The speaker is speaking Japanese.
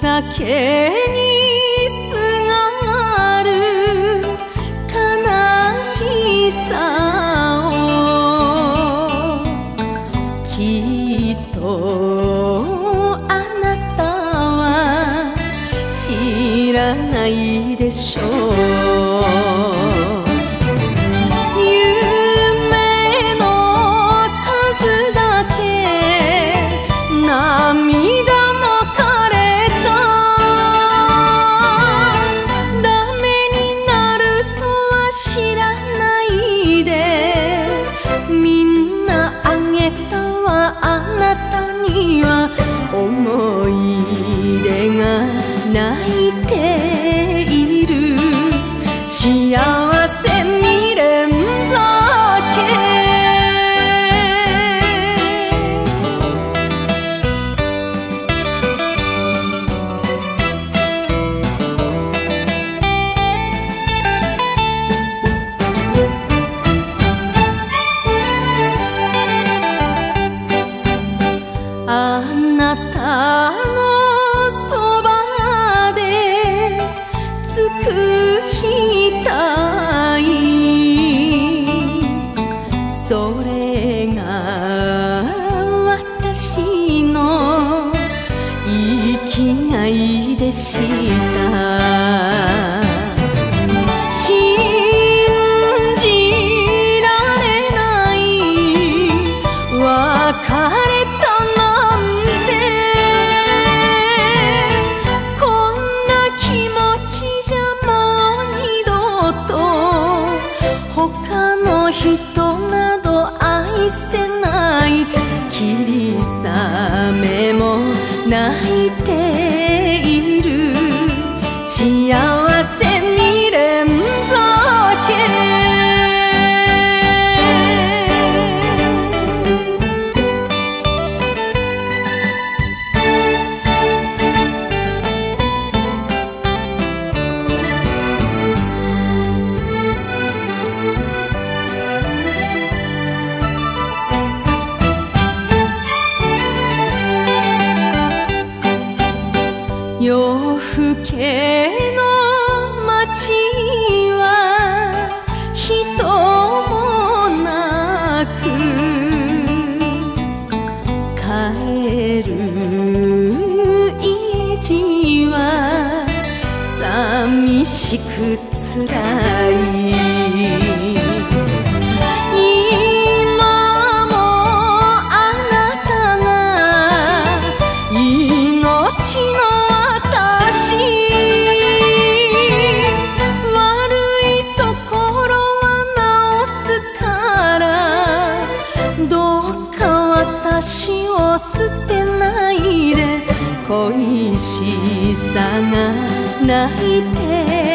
酒にすがる悲しさを。きっとあなたは知らないでしょう。あなたのそばで尽くしたい。それが私の生きがいでした。他の人など愛せない霧雨も泣いている。幸せ府警の街は人もなく帰る意地は寂しくつらい捨てないで恋しさが泣いて